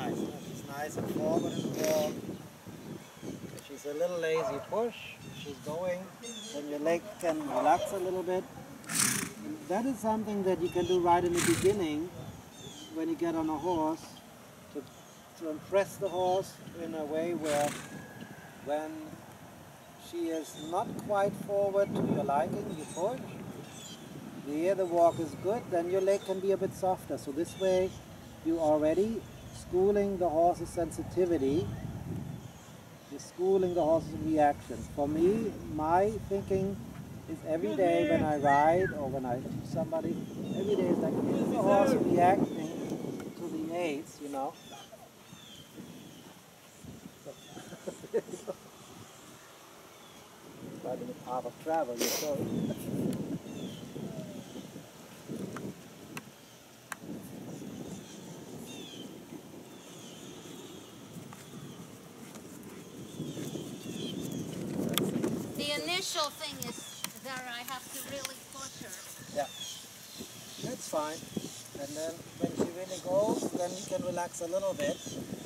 nice She's nice and forward. If she's a little lazy, push. She's going, then your leg can relax a little bit. And that is something that you can do right in the beginning when you get on a horse to, to impress the horse in a way where when she is not quite forward to your liking, you push. There the walk is good, then your leg can be a bit softer. So this way you already schooling the horse's sensitivity, you're schooling the horse's reaction. For me, my thinking is every day when I ride or when I teach somebody, every day is like, is the horse reacting to the aids, you know? Riding a path of travel, you're so The initial thing is that I have to really push her. Yeah, that's fine. And then when she really goes, then you can relax a little bit.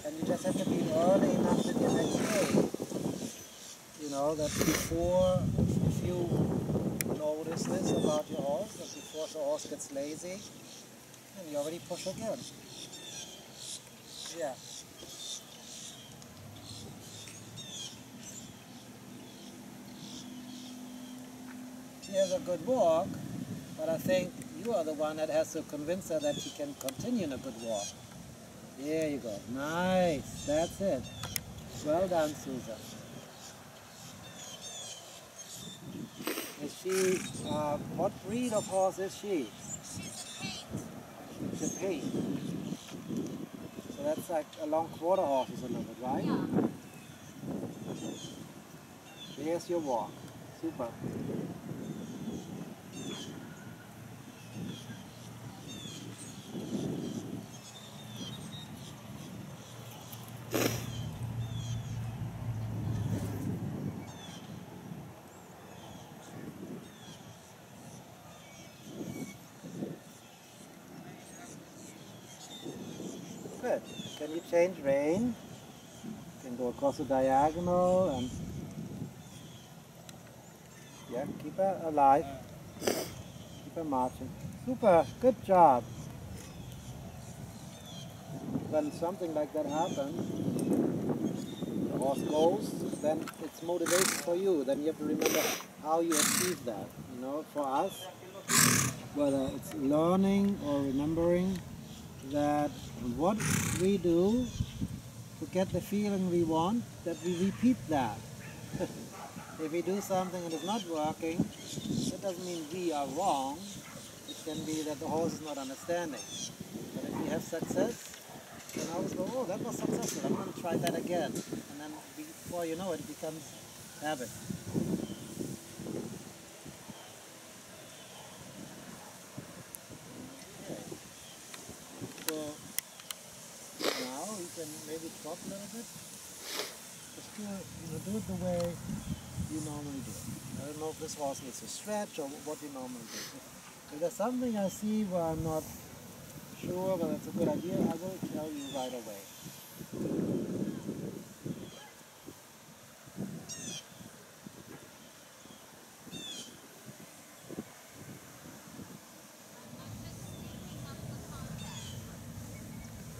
And you just have to be early enough in your next day. You know, that before, if you notice this about your horse, that before the horse gets lazy, and you already push again. Yeah. She has a good walk, but I think you are the one that has to convince her that she can continue in a good walk. There you go. Nice. That's it. Well done, Susan. Is she, uh, what breed of horse is she? She's paint. She's a paint. So that's like a long quarter horse a little bit, right? Yeah. There's your walk. Super. Good. Can you change? You can go across the diagonal and yeah, keep her alive. Keep her marching. Super. Good job. When something like that happens, the horse goes, then it's motivation for you. Then you have to remember how you achieve that. You know, for us, whether it's learning or remembering that what we do to get the feeling we want, that we repeat that. if we do something and it's not working, that doesn't mean we are wrong. It can be that the horse is not understanding. But if we have success, then I always go, oh, that was successful. I'm going to try that again. And then before you know it, it becomes habit. Okay. So can maybe drop a little bit. Just do it, you know, do it the way you normally do it. I don't know if this horse needs a stretch or what you normally do. If there's something I see where I'm not sure whether it's a good idea, I will tell you right away.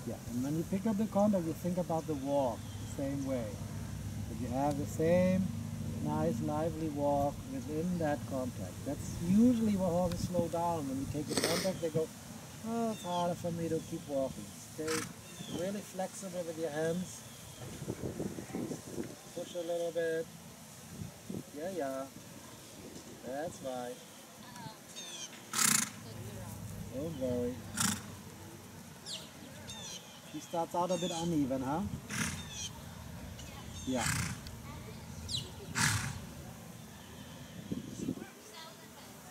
Yeah, and when you pick up the contact, you think about the walk the same way. If you have the same nice, lively walk within that contact. That's usually what horses slow down. When you take the contact, they go, oh, it's harder for me to keep walking. Stay really flexible with your hands. Push a little bit. Yeah, yeah. That's right. Uh-huh. Don't worry. She starts out a bit uneven, huh? Yeah.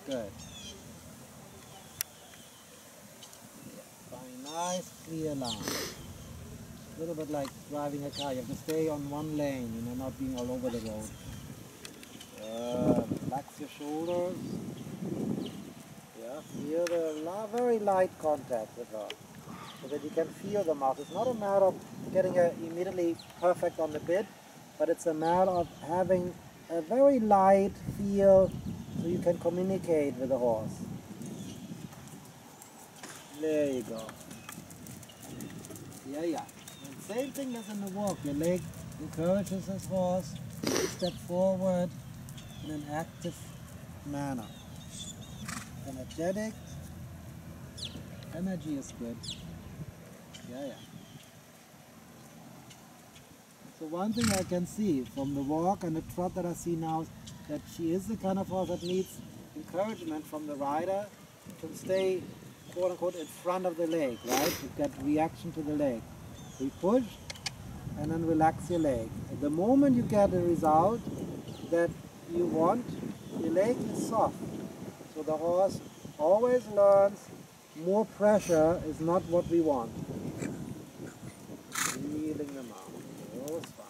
Good. Find nice clear line. A little bit like driving a car. You have to stay on one lane, you know, not being all over the road. Uh, relax your shoulders. Yeah, feel the very light contact with her. So that you can feel the mouth. It's not a matter of getting it immediately perfect on the bit, but it's a matter of having a very light feel so you can communicate with the horse. There you go. Yeah, yeah. And same thing as in the walk. Your leg encourages this horse to step forward in an active manner. Energetic. Energy is good. Yeah, yeah. So one thing I can see from the walk and the trot that I see now is that she is the kind of horse that needs encouragement from the rider to stay quote unquote in front of the leg, right? To get reaction to the leg. We push and then relax your leg. The moment you get a result that you want, your leg is soft. So the horse always learns more pressure is not what we want. Feeling them out. Oh, it's fine.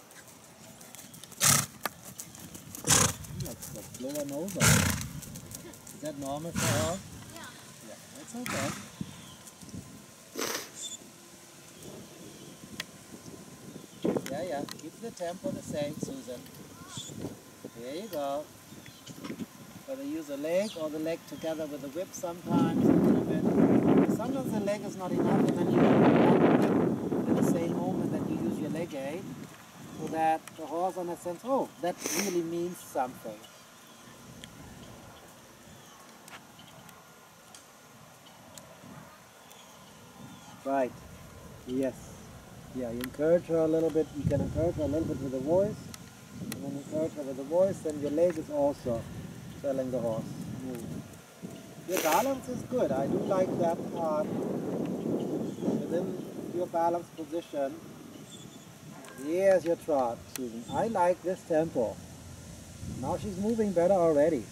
Let's, blow her nose off. Is that normal for her? Yeah. Yeah, that's okay. Yeah, yeah. Keep the tempo the same, Susan. There you go. Whether you use a leg or the leg together with the whip sometimes, a little bit. Sometimes the leg is not enough and then you in the same moment that you use your leg aid so that the horse understands, oh, that really means something. Right. Yes. Yeah, you encourage her a little bit. You can encourage her a little bit with the voice. And you encourage her with the voice, then your leg is also telling the horse, move. Your balance is good. I do like that part. Within your balance position, here's your trot, Susan. I like this tempo. Now she's moving better already.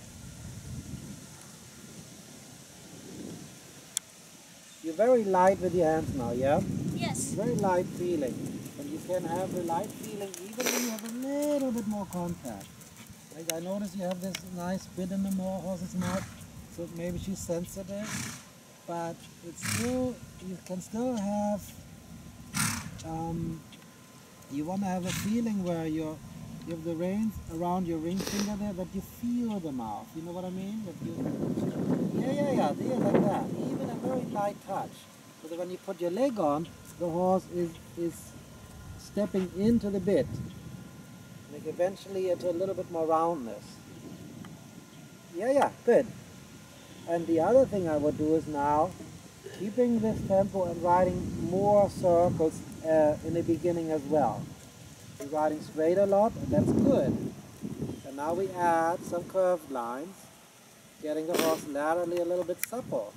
Very light with your hands now, yeah? Yes. Very light feeling. And you can have a light feeling even when you have a little bit more contact. Like I notice you have this nice bit in the horse's mouth, so maybe she's sensitive, but it's still, you can still have, um, you want to have a feeling where you're, you have the reins around your ring finger there, that you feel the mouth. You know what I mean? That you, yeah, yeah, yeah, there, like that. Even a very light touch. So that when you put your leg on, the horse is, is stepping into the bit. Like eventually into a little bit more roundness. Yeah, yeah, good. And the other thing I would do is now, keeping this tempo and riding more circles uh, in the beginning as well. We're riding straight a lot, and that's good. And now we add some curved lines, getting the horse laterally a little bit supple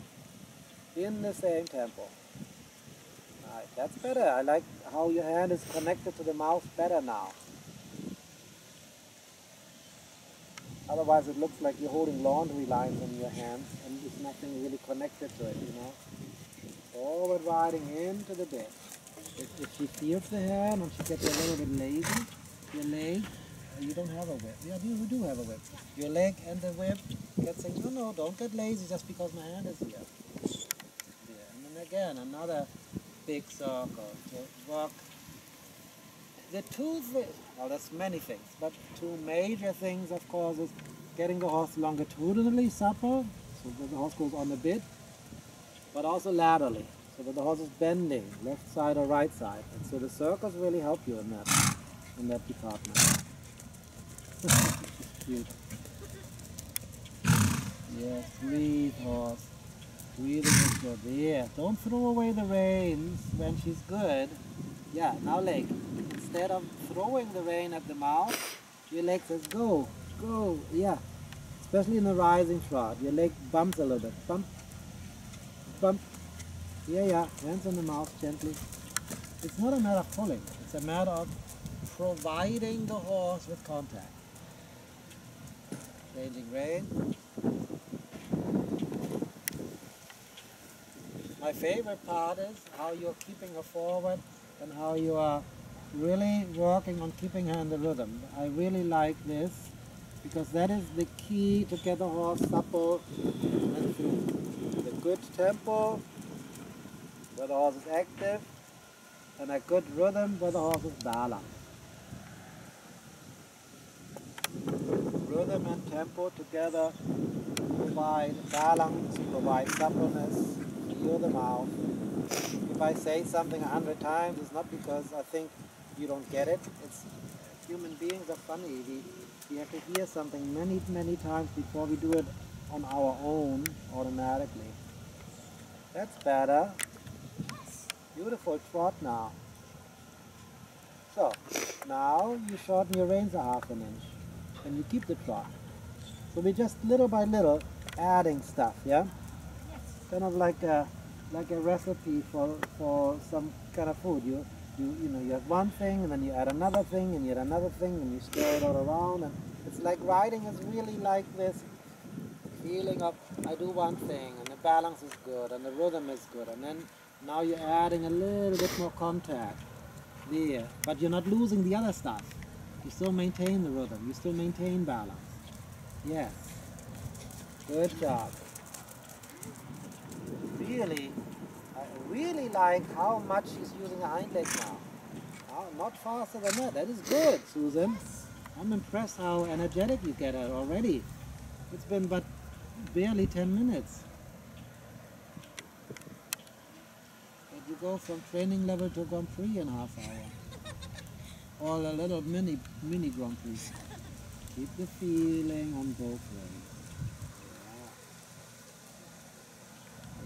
in the same tempo. Right, that's better. I like how your hand is connected to the mouth better now. Otherwise it looks like you're holding laundry lines in your hands and there's nothing really connected to it, you know. Forward riding into the bit. If, if she feels the hand and she gets a little bit lazy, your leg, uh, you don't have a whip. Yeah, you, you do have a whip. Your leg and the whip get saying, no, no, don't get lazy just because my hand is here. Again, another big circle to work. The two, thi- well, there's many things, but two major things, of course, is getting the horse longitudinally supple, so that the horse goes on the bit, but also laterally, so that the horse is bending left side or right side. And so the circles really help you in that, in that department. Cute. Yes, sweet horse. Really good. There. Don't throw away the reins when she's good. Yeah, now leg. Instead of throwing the rein at the mouth, your leg says go, go. Yeah. Especially in a rising trot. Your leg bumps a little bit. Bump, bump. Yeah, yeah. Hands on the mouth gently. It's not a matter of pulling. It's a matter of providing the horse with contact. Changing rein. My favorite part is how you're keeping her forward and how you are really working on keeping her in the rhythm. I really like this because that is the key to get the horse supple and through. The good tempo, where the horse is active, and a good rhythm where the horse is balanced. Rhythm and tempo together provide balance, provide suppleness, feel them out. If I say something a hundred times, it's not because I think you don't get it. It's human beings are funny. We, we have to hear something many, many times before we do it on our own automatically. That's better. Beautiful trot now. So, now you shorten your reins a half an inch and you keep the trot. So we're just little by little adding stuff, yeah? Kind of like a like a recipe for for some kind of food. You you you know you have one thing and then you add another thing and yet another thing and you stir it all around and it's like riding is really like this feeling of I do one thing and the balance is good and the rhythm is good and then now you're adding a little bit more contact there. But you're not losing the other stuff. You still maintain the rhythm. You still maintain balance. Yes. Good job really I really like how much she's using her hind leg now Oh, not faster than that that is good Susan I'm impressed how energetic you get her already it's been but barely 10 minutes. But you go from training level to Grand Prix in half hour. or a little mini mini Grand Prix. Keep the feeling on both ways.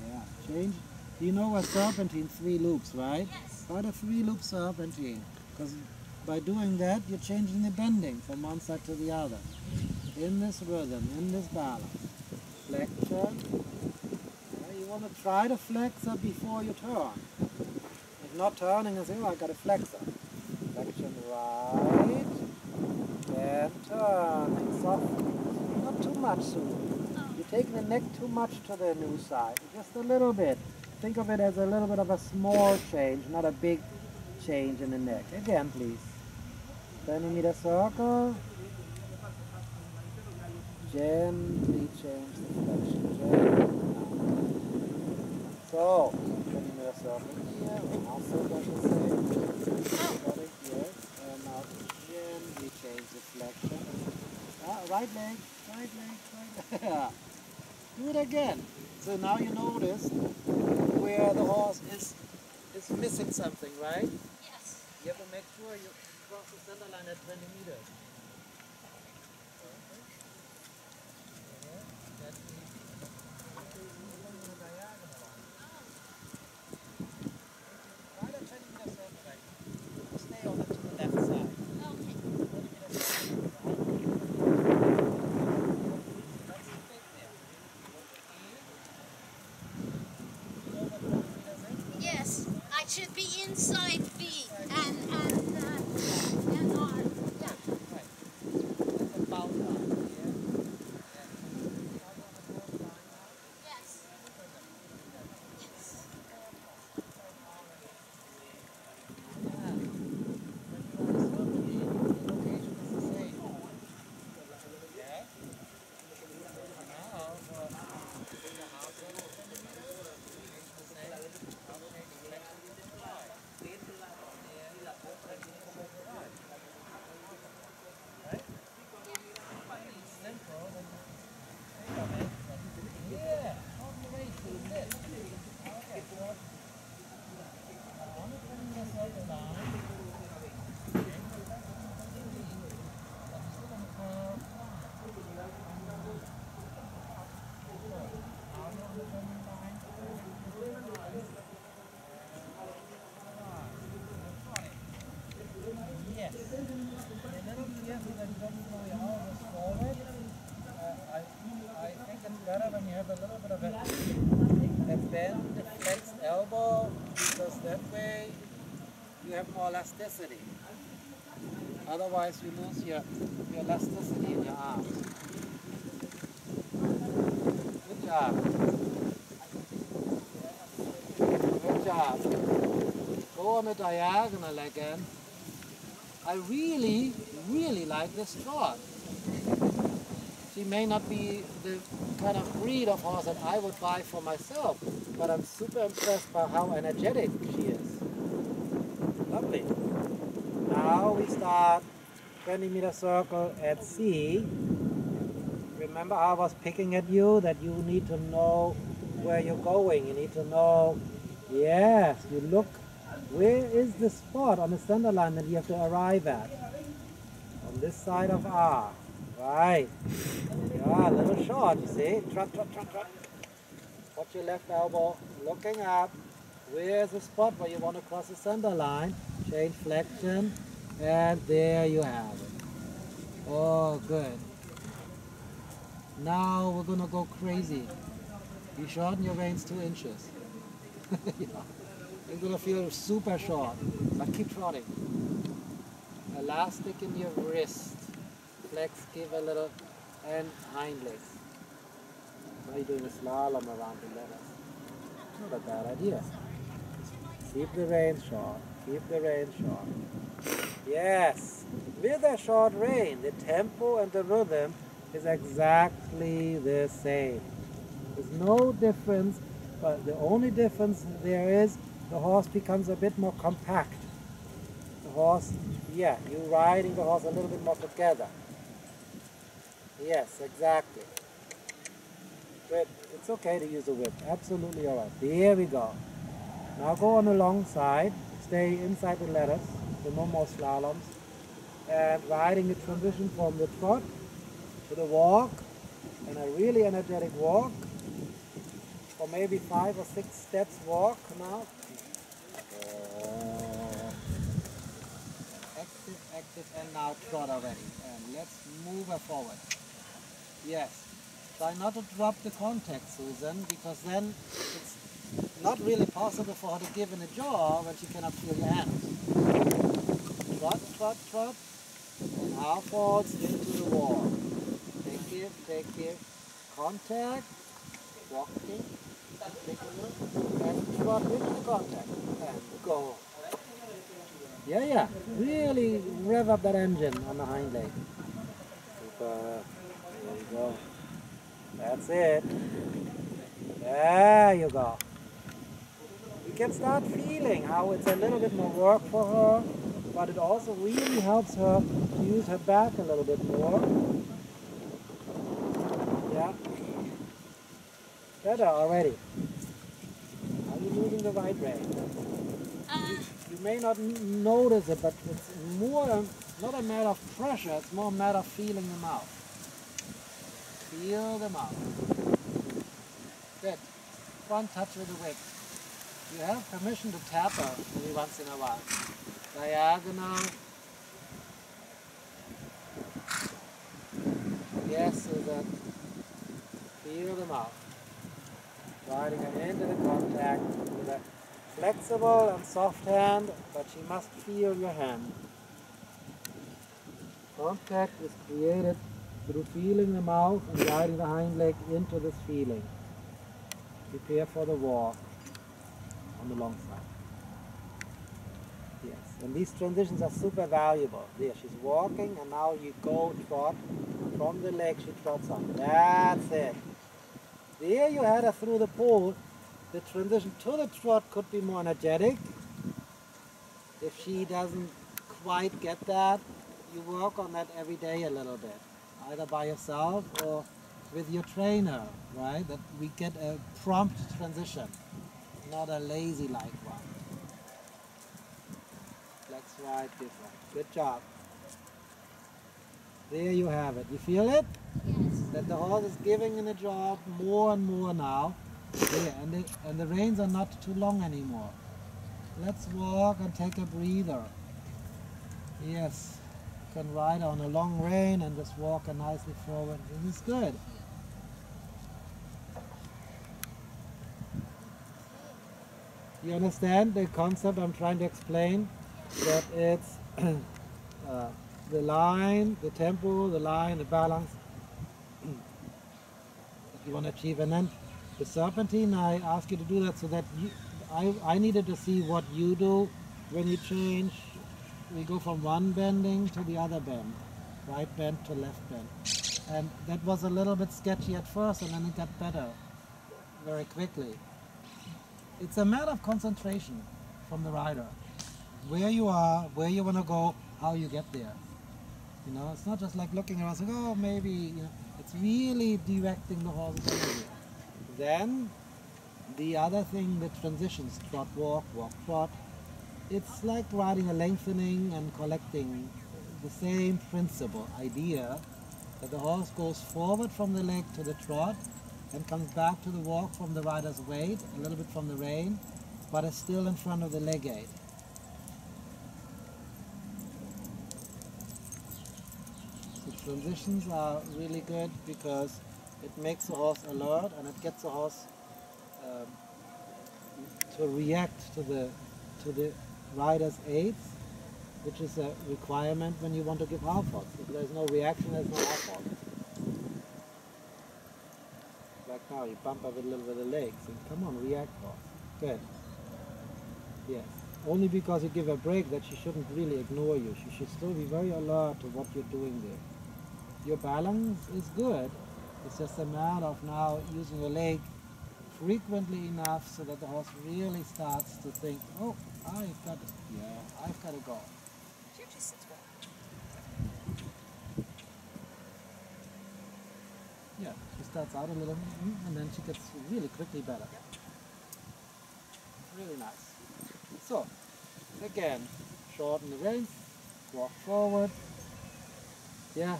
Yeah. Yeah. Change. You know a serpentine three loops, right? Yes. Try the three loop serpentine. Because by doing that, you're changing the bending from one side to the other. In this rhythm, in this balance flexion. You want to try to flexor before you turn. If not turning and say, oh, I got a flexor. Flexion right, then turning soft. Not too much soon. You're the neck too much to the new side. Just a little bit. Think of it as a little bit of a small change, not a big change in the neck. Again, please. Centimeter circle gently change the flexion. So, bringing yourself in here, and also it, now gently change the flexion. Ah, right leg, right leg, right leg. Do it again. So now you notice where the horse is is missing something, right? Yes. You have to make sure you cross the center line at 20 meters. Should be inside feet and and uh, and arm. Yeah. Yes. Yes. Yes. A little careful that you don't throw your elbows forward. Uh, I, I think it's better when you have a little bit of a, a bend, a flexed elbow, because that way you have more elasticity. Otherwise you lose your, your elasticity in your arms. Good job. Good job. Go on the diagonal again. I really, really like this trot. She may not be the kind of breed of horse that I would buy for myself, but I'm super impressed by how energetic she is. Lovely. Now we start 20 meter circle at C. Remember I was picking at you that you need to know where you're going. You need to know, yes, you look, where is the spot on the center line that you have to arrive at? On this side of R. Right. Yeah, a little short, you see? Trot, trot, trot, trot. Watch your left elbow, looking up. Where's the spot where you want to cross the center line? Change flexion, and there you have it. Oh, good. Now we're gonna go crazy. You shorten your reins two inches. yeah. You're gonna feel super short, but keep trotting. Elastic in your wrist. Flex, give a little, and hind legs. Now you're doing a slalom around the letters. Not a bad idea. Keep the reins short. Keep the reins short. Yes. With a short rein, the tempo and the rhythm is exactly the same. There's no difference, but the only difference there is the horse becomes a bit more compact. The horse, yeah, you're riding the horse a little bit more together. Yes, exactly. But it's okay to use a whip. Absolutely all right. There we go. Now go on the long side. Stay inside the letters. So no more slaloms. And riding the transition from the trot to the walk. And a really energetic walk. Or maybe five or six steps walk now. Uh, active, active, and now trot already. And let's move her forward. Yes. Try not to drop the contact, Susan, because then it's not really possible for her to give in a jaw when she cannot feel your hand. Trot, trot, trot, and half falls into the wall. Take care, take care. Contact, walking, take a and trot with the contact, and go. Yeah, yeah, really rev up that engine on the hind leg. Super. There you go. That's it. There you go. You can start feeling how it's a little bit more work for her, but it also really helps her to use her back a little bit more. Yeah. Better already. Are you moving the right way? Uh, You may not notice it, but it's more a, not a matter of pressure, it's more a matter of feeling them out. Feel them out. Good. One touch with the whip. You have permission to tap her every once in a while. Diagonal. Yes, Susan. Feel them out. Riding her into the contact with a flexible and soft hand, but she must feel your hand. Contact is created through feeling the mouth and guiding the hind leg into this feeling. Prepare for the walk on the long side. Yes, and these transitions are super valuable. There, she's walking and now you go trot from the leg, she trots on. That's it. There you had her through the pole. The transition to the trot could be more energetic. If she doesn't quite get that, you work on that every day a little bit, either by yourself or with your trainer, right? That we get a prompt transition, not a lazy like one. Flex right, different. Good job. There you have it. You feel it? yes. that the horse is giving in a job more and more now. There, and the, and the reins are not too long anymore. Let's walk and take a breather. Yes, can ride on a long rein and just walk nicely forward. This is good. You understand the concept I'm trying to explain? That it's uh, the line, the tempo, the line, the balance that you want to achieve. And then the serpentine, I ask you to do that so that you, I, I needed to see what you do when you change. We go from one bending to the other bend, right bend to left bend. And that was a little bit sketchy at first, and then it got better very quickly. It's a matter of concentration from the rider. Where you are, where you want to go, how you get there. You know, it's not just like looking around saying, oh, maybe, you know, it's really directing the energy. Then, the other thing, the transitions, trot, walk, walk, trot, it's like riding a lengthening and collecting the same principle, idea, that the horse goes forward from the leg to the trot and comes back to the walk from the rider's weight, a little bit from the rein, but is still in front of the leg gate. The transitions are really good because it makes the horse alert and it gets the horse um, to react to the to the rider's aids, which is a requirement when you want to give halt. If there's no reaction, there's no half halt. Like now, you bump up a little bit the legs and come on, react horse. Good. Yes. Only because you give a break that she shouldn't really ignore you. She should still be very alert to what you're doing there. Your balance is good. It's just a matter of now using your leg frequently enough so that the horse really starts to think, oh, I've got to, yeah, I've got to go. Yeah, she starts out a little, and then she gets really quickly better. Really nice. So, again, shorten the reins, walk forward. Yeah,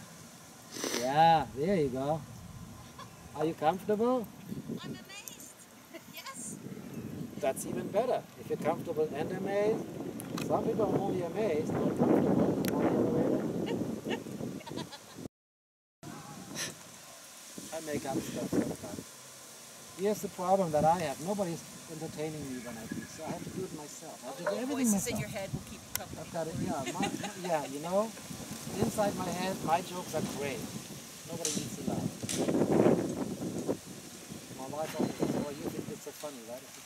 yeah, there you go. Are you comfortable? I'm amazed. yes. That's even better. If you're comfortable and amazed, some people are only amazed, not comfortable. It's not the other way around. I make up stuff sometimes. Here's the problem that I have. Nobody's entertaining me when I do, so I have to do it myself. I have to do everything Voices in your head will keep you company. I've got it. Yeah, my, yeah. You know, inside my head, my jokes are great. Nobody needs to laugh. My wife always says, "Oh, you think it's so funny, right?" I said,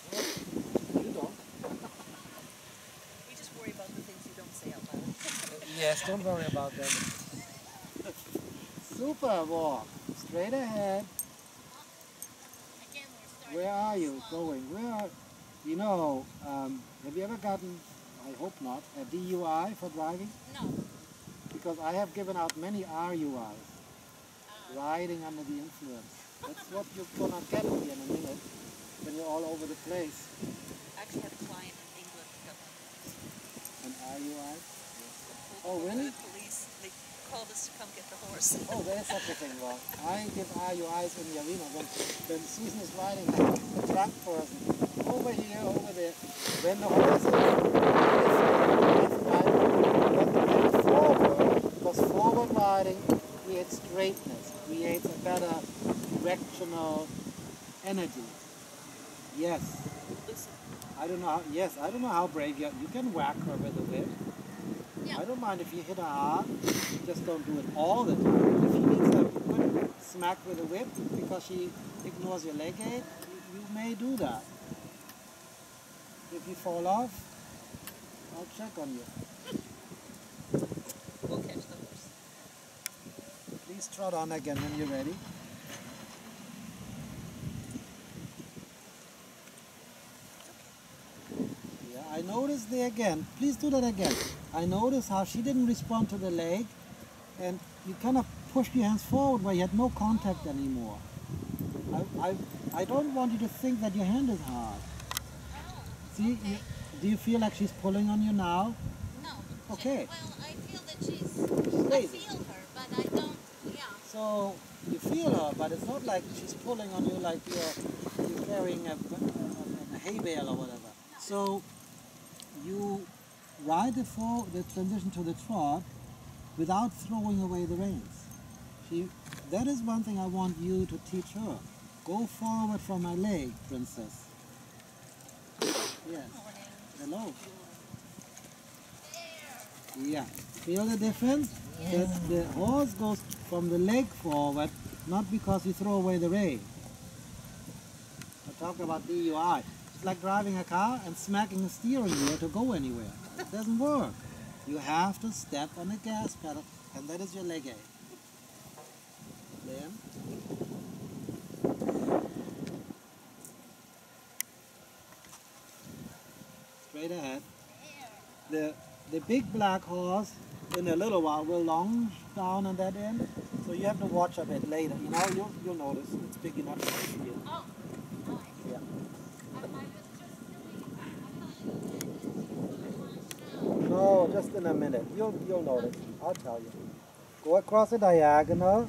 "Well, you don't." We just worry about the things you don't say out loud. Yes, don't worry about them. Super walk. Straight ahead. Again, we're Where are you going? Where are you know, um, have you ever gotten I hope not, a DUI for driving? No. Because I have given out many RUIs, Uh, riding under the influence. That's what you're gonna get here in a minute when you're all over the place. I actually had a client in England got An RUI? pulled Oh, really? the police. They called us to come get the horse. Oh, there's such a thing. Well, I give RUIs in the arena when, when Susan is riding the track person over here, over there. When the horse is forward, because forward riding creates straightness, creates a better directional energy. Yes. Listen, I don't know how, yes, I don't know how brave you are. You can whack her with a whip. Yeah. I don't mind if you hit her hard, just don't do it all the time. If she needs a good smack with a whip because she ignores your leg aid, you, you may do that. If you fall off, I'll check on you. we'll catch the horse. Please trot on again when you're ready. Noticed again. Please do that again. I noticed how she didn't respond to the leg, and you kind of pushed your hands forward where you had no contact anymore. I, I, I don't want you to think that your hand is hard. See, okay. you, do you feel like she's pulling on you now? No. Okay. Well, I feel that she's. She's I feel her, but I don't. Yeah. So you feel her, but it's not like she's pulling on you like you're, you're carrying a, a, a hay bale or whatever. So you ride the, for, the transition to the trot without throwing away the reins. She, that is one thing I want you to teach her. Go forward from my leg, princess. Yes. Hello. There. Yeah. Feel the difference? That the horse goes from the leg forward, not because you throw away the rein. I talk about DUI. It's like driving a car and smacking the steering wheel to go anywhere. It doesn't work. You have to step on the gas pedal, and that is your leg aid. Then straight ahead. The the big black horse in a little while will lunge down on that end. So you have to watch a bit later. You know, you'll you'll notice it's big enough for you. Oh, No, just in a minute. You'll you'll notice. I'll tell you. Go across a diagonal.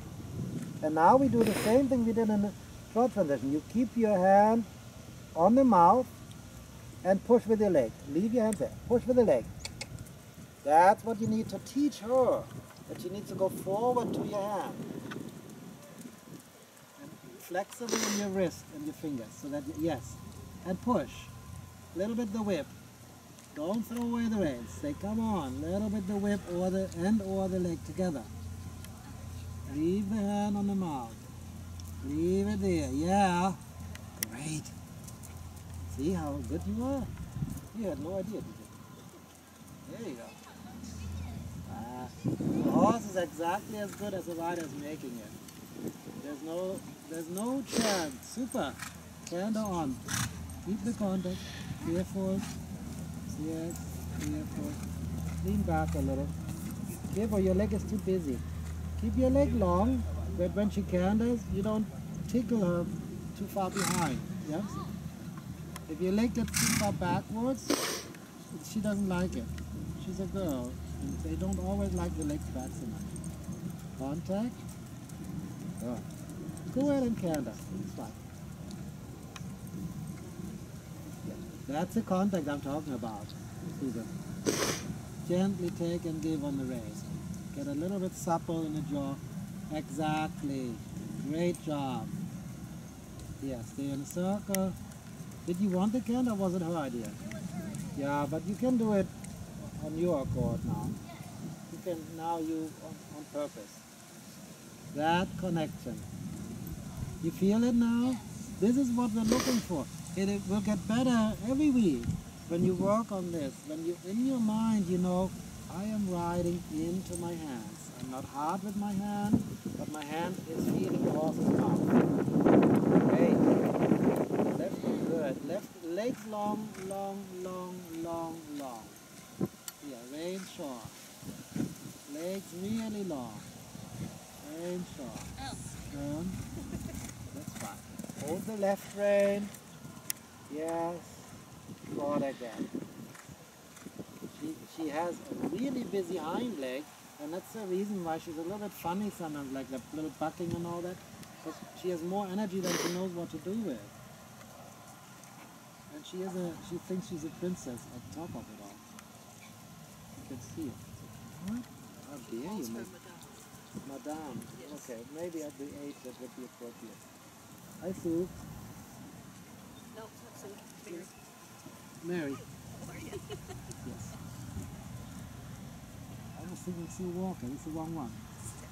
And now we do the same thing we did in the short transition. You keep your hand on the mouth and push with your leg. Leave your hand there. Push with the leg. That's what you need to teach her. That she needs to go forward to your hand. And flexible in your wrist and your fingers. So that, yes. And push. A little bit the whip. Don't throw away the reins. Say, come on, little bit the whip or the end or the leg together. Leave the hand on the mouth. Leave it there. Yeah. Great. See how good you are? You had no idea, did you? There you go. Ah, the horse is exactly as good as the rider is making it. There's no, there's no chance. Super. Hand on. Keep the contact. Careful. Yes. Lean back a little. Careful, your leg is too busy. Keep your leg long, but when she canters, you don't tickle her too far behind. Yes? If your leg gets too far backwards, she doesn't like it. She's a girl, and they don't always like the legs back so much. Contact. Good. Go ahead and canter. It's fine. Yeah, That's the contact I'm talking about, Susan. Gently take and give on the raise. Get a little bit supple in the jaw. Exactly. Great job. Yeah, stay in a circle. Did you want the can or was it her idea? Yeah, but you can do it on your accord now. You can now you on, on purpose. That connection. You feel it now? This is what we're looking for. It, it will get better every week when you work on this. When you in your mind you know I am riding into my hands. I'm not hard with my hand, but my hand is feeling the horse's mouth. Great. Left good. Left legs long, long, long, long, long. Yeah, rein short. Legs really long. Rein short. Turn. That's fine. Hold the left rein. Yes. Forward again. She, she has a really busy hind leg, and that's the reason why she's a little bit funny sometimes, like the little bucking and all that. Because she has more energy than she knows what to do with. And she is a she thinks she's a princess on top of it all. You can see it. What? How dare you, Miss Madame? Okay, maybe at the age that would be appropriate. Hi, Sue. No, that's a bigger. Mary. yes. I was thinking Sue Walker. It's the wrong one.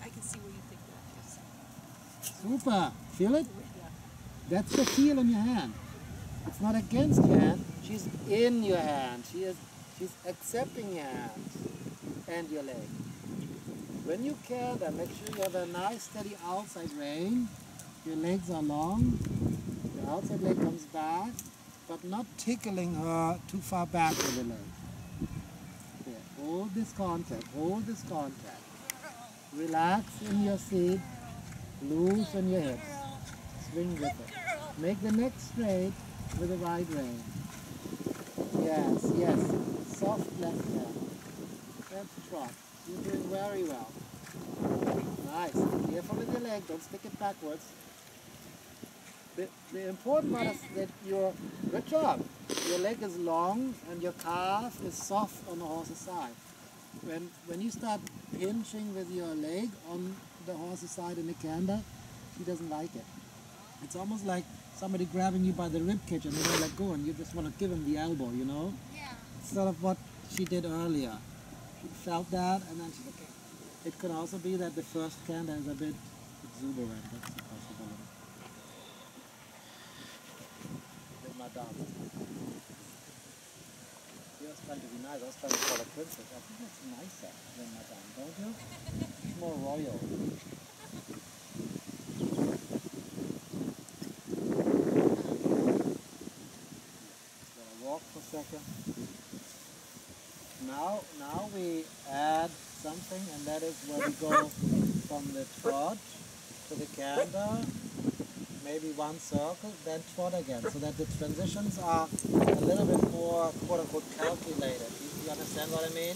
I can see where you think that is. Super. Feel it? Yeah. That's the feel in your hand. It's not against your hand. She's in your hand. She is. She's accepting your hand and your leg. When you canter, make sure you have a nice steady outside rein. Your legs are long. The outside leg comes back, but not tickling her too far back with the leg. Hold this contact. Hold this contact. Relax in your seat. Loosen your hips. Swing with it. Make the neck straight with the right rein. Yes, yes. Soft left hand. Left trot. You're doing very well. Nice. Careful with your leg. Don't stick it backwards. The, the important part is that your good job. Your leg is long and your calf is soft on the horse's side. When when you start pinching with your leg on the horse's side in the canter, she doesn't like it. It's almost like somebody grabbing you by the rib cage and they won't let go and you just want to give him the elbow, you know? Yeah. It's sort of what she did earlier. She felt that and then she's like, okay. It could also be that the first canter is a bit exuberant. down. He was trying to be nice, I was trying to call a princess. I think that's nicer than Madame, don't you? It's more royal. Gonna walk for a second. Now, now we add something, and that is where we go from the trot to the canter maybe one circle, then trot again, so that the transitions are a little bit more quote unquote calculated. You, you understand what I mean?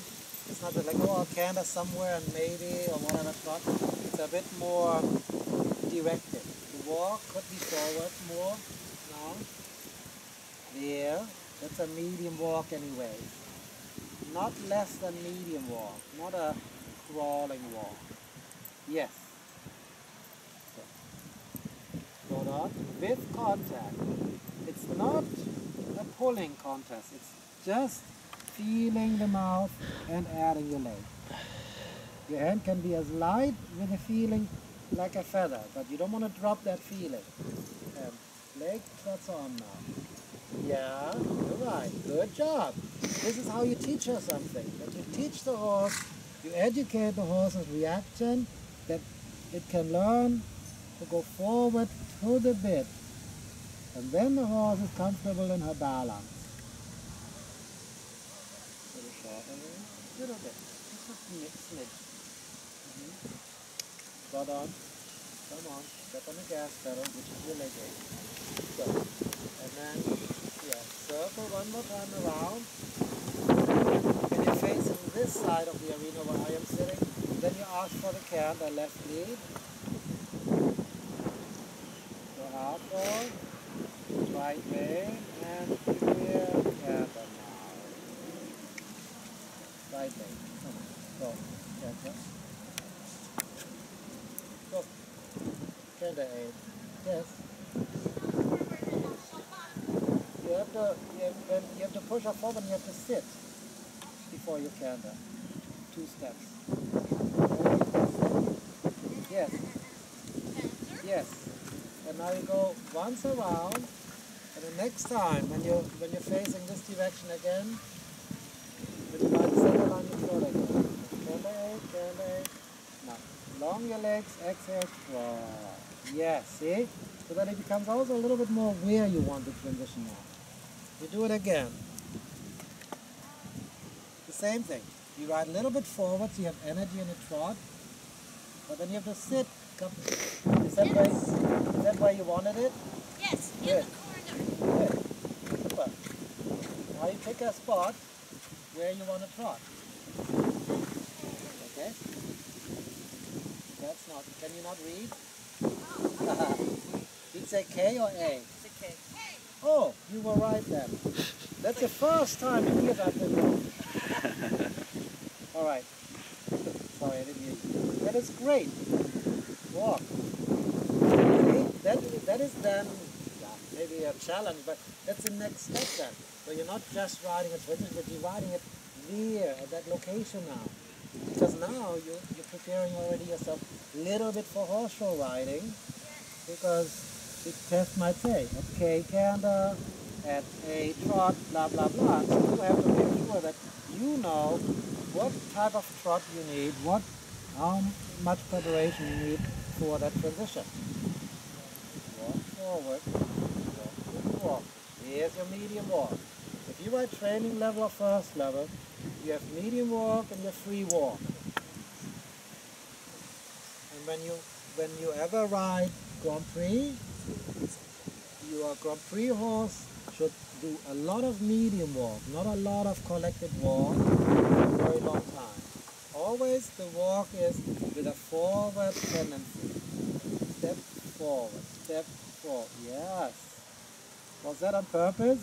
It's not like, oh, canter somewhere and maybe or whatever trot. It's a bit more directed. The walk could be forward more now. There, that's a medium walk anyway. Not less than medium walk, not a crawling walk. Yes. With contact. It's not a pulling contest. It's just feeling the mouth and adding your leg. Your hand can be as light with a feeling like a feather, but you don't want to drop that feeling. Um, leg trots on now. Yeah, you're right. Good job. This is how you teach her something. That you teach the horse, you educate the horse's reaction, that it can learn to go forward to the bit. And then the horse is comfortable in her balance. Little shorter, little bit. Just a smidge. smidge. Mhm. Spot on. Come on. Step on the gas pedal, which is your leg aid. Go. And then, yeah, circle one more time around. When you're facing this side of the arena where I am sitting, then you ask for the canter left lead. Go hard right way, and clear canter now. Right on. Go. Canter. Go. Canter eight. Yes. You have to you have, you have to push her forward and you have to sit before you canter. Two steps. Yes. Yes. And now you go once around and the next time when you when you're facing this direction again, you find the center line you it again. Eight. Now long your legs, exhale, draw. Yes, see? So that it becomes also a little bit more where you want the transition now. You do it again. The same thing. You ride a little bit forward so you have energy in the trot, but then you have to sit. Come. Is that, way, is that where you wanted it? Yes, in Good. the corner. Good. Super. Now you pick a spot where you want to trot. Okay? That's not, can you not read? Did you say K or A? It's okay. Oh, you were right then. That's the first time you hear that been wrong. All right. Sorry, I didn't hear you. That is great. Walk. See? That, that is then maybe a challenge, but that's the next step then. So you're not just riding a transition, but you're riding it there at that location now. Because now you, you're preparing already yourself a little bit for horse show riding because the test might say, okay, canter, at a trot, blah, blah, blah. So you have to make sure that you know what type of trot you need, what, how much preparation you need for that transition. Walk forward, walk, walk. Here's your medium walk. If you are training level or first level, you have medium walk and you have free walk. And when you when you ever ride Grand Prix, your Grand Prix horse should do a lot of medium walk, not a lot of collected walk for a very long time. Always the walk is with a forward tendency. Forward, step forward. Yes. Was that on purpose?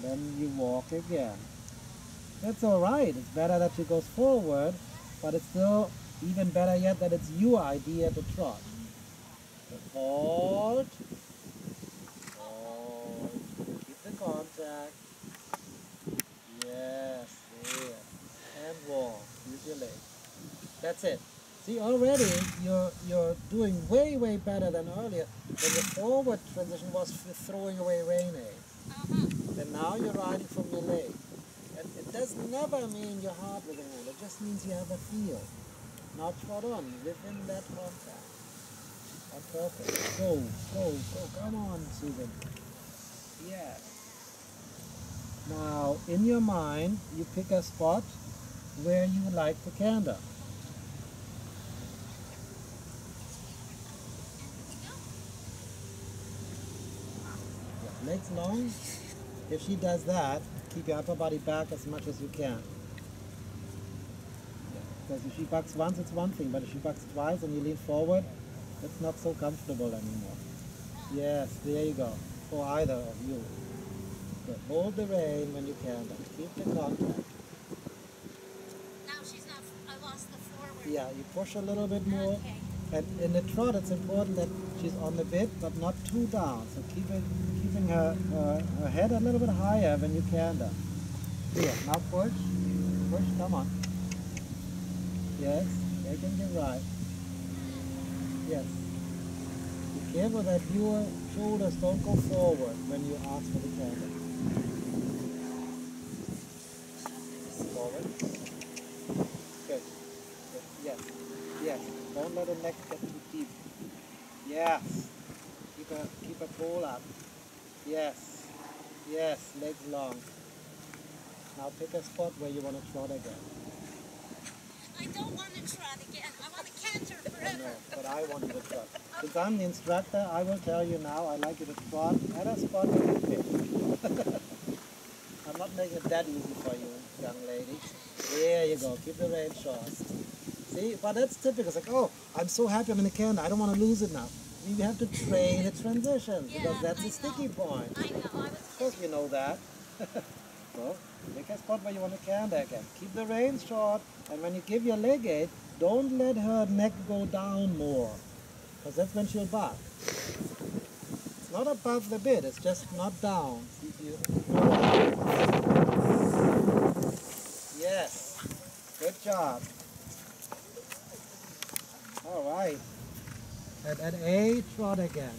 Then you walk again. That's alright. It's better that she goes forward, but it's still even better yet that it's your idea to trot. Hold. Hold. Keep the contact. Yes, yes. And walk. Use your leg. That's it. See, already you're you're doing way way better than earlier. When the forward transition was throwing away rein aids. Uh-huh. And now you're riding from your leg. And it does never mean you're hard with the hand. It just means you have a feel. Not trot on within that contact. On purpose. Go, go, go. Come on, Susan. Yes. Now, in your mind, you pick a spot where you would like to canter. Legs long. If she does that, keep your upper body back as much as you can. Because if she bucks once, it's one thing, but if she bucks twice and you lean forward, it's not so comfortable anymore. Yes, there you go. For either of you. Good. Hold the rein when you can. Then. Keep the contact. Now she's not, I lost the forward. Yeah, you push a little bit more. Okay. And in the trot, it's important that she's on the bit, but not too down. So keep it, keeping her, her, her head a little bit higher when you can. Then. Here, now push. Push, come on. Yes, can get right. Yes. Be careful that your shoulders don't go forward when you ask for the canter. Forward. Good. Good. Yes. Yes. Don't let the neck get too deep. Yes. Keep a keep a pull up. Yes. Yes. Legs long. Now pick a spot where you want to trot again. I don't want to trot again. I want to canter I forever. know, but I want you to trot. Since I'm the instructor, I will tell you now, I'd like you to trot at a spot where you fit. I'm not making it that easy for you, young lady. There you go, keep the rein short. See, but that's typical. It's like, oh, I'm so happy I'm in the can, I don't want to lose it now. You have to train the transition, because that's I the sticky know. point. I know. I Of course you know that. so, pick a spot where you want to canter again. Keep the reins short, and when you give your leg aid, don't let her neck go down more, because that's when she'll buck. It's not above the bit, it's just not down. Yes, good job. All right. And at A, trot again.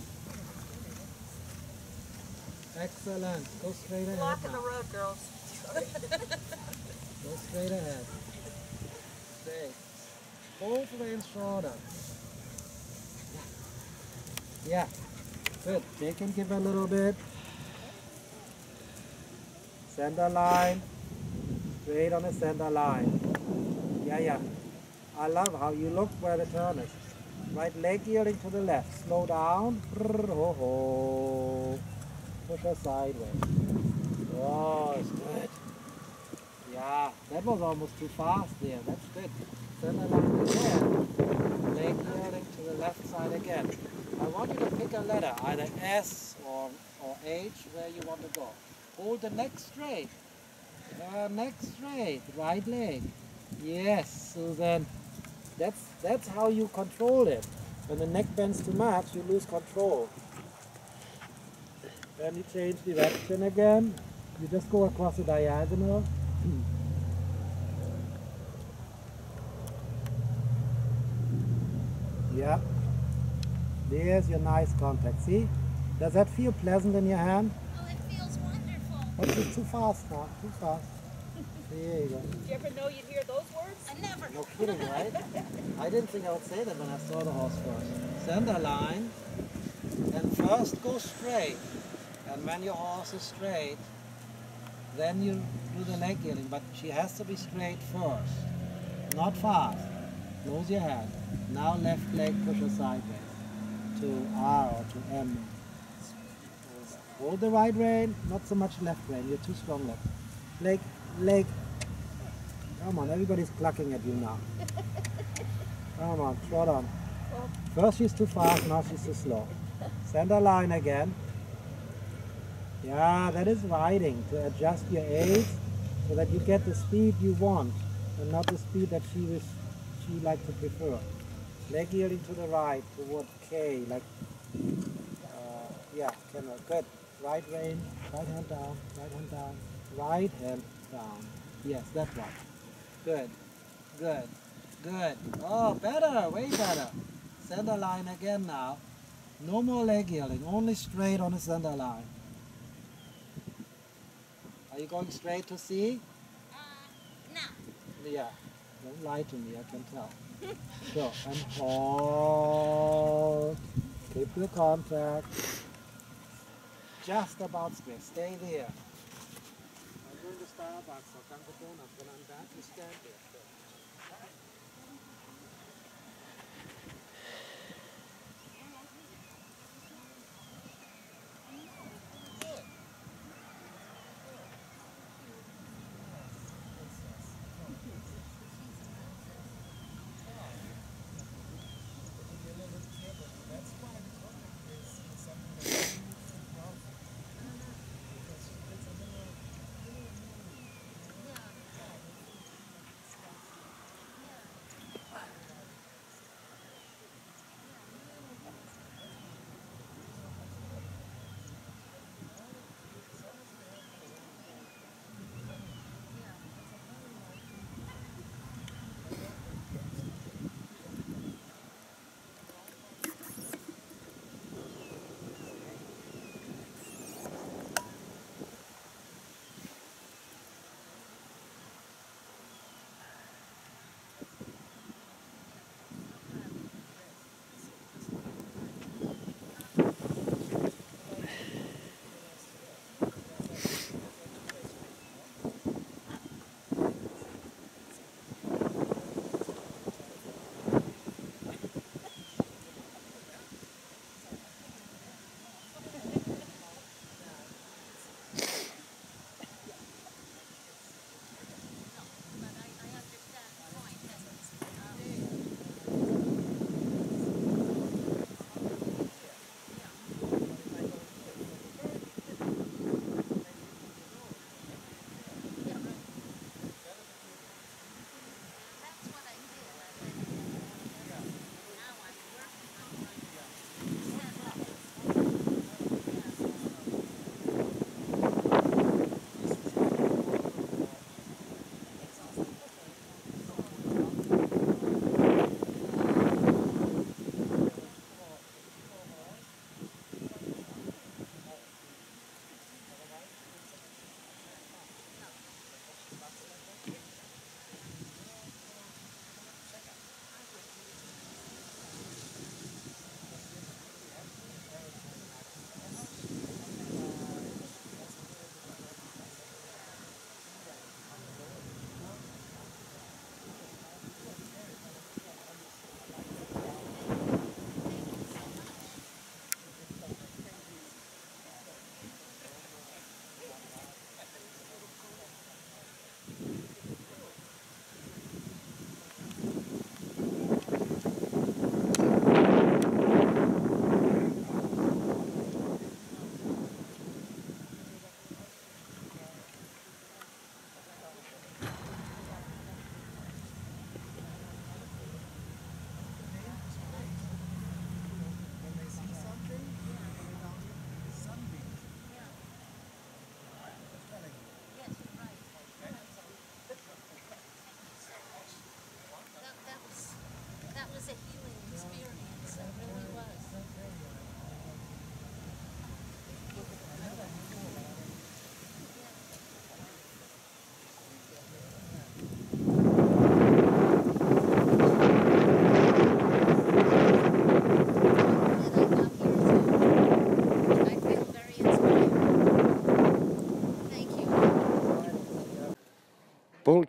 Excellent. Go straight ahead. Blocking the road, girls. Go straight ahead. Straight. Both reins shorter. Yeah. Good. Take and give a little bit. Center line. Straight on the center line. Yeah, yeah. I love how you look where the turn is. Right leg yielding to the left. Slow down. Ho, ho. Push her sideways. Oh, it's good. Yeah, that was almost too fast there. That's good. Line again. Leg yielding to the left side again. I want you to pick a letter, either S or, or H, where you want to go. Hold the neck straight. Uh, neck straight. Right leg. Yes, Susan. That's that's how you control it. When the neck bends too much, you lose control. Then you change direction again. You just go across the diagonal. yeah. There's your nice contact. See? Does that feel pleasant in your hand? Oh, it feels wonderful. Oh, What's too fast now? Too fast. There you go. Did you ever know you'd hear those words? I never. No kidding, right? I didn't think I would say that when I saw the horse first. Center line, and first go straight. And when your horse is straight, then you do the leg yielding. But she has to be straight first, not fast. Close your hand. Now left leg push her sideways to R or to M. Hold the right rein, not so much left rein. You're too strong left. Leg, leg, Come on, everybody's clucking at you now. Come on, trot on. First she's too fast, now she's too slow. Send Center line again. Yeah, that is riding, to adjust your aids so that you get the speed you want and not the speed that she wish she like to prefer. Leg yielding to the right, toward K, like, uh, yeah, camera, good. Right rein, right hand down, right hand down, right hand down. Yes, that's right. Good, good, good. Oh, better, way better. Center line again now. No more leg yielding, only straight on the center line. Are you going straight to C? Uh, no. Yeah. Don't lie to me, I can tell. so, and hold. Keep the contact. Just about straight. Stay there. stop, our Sokango phone, Afghanistan, Pakistan,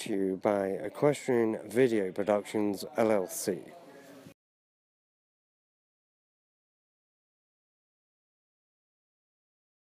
you by Equestrian Video Productions LLC.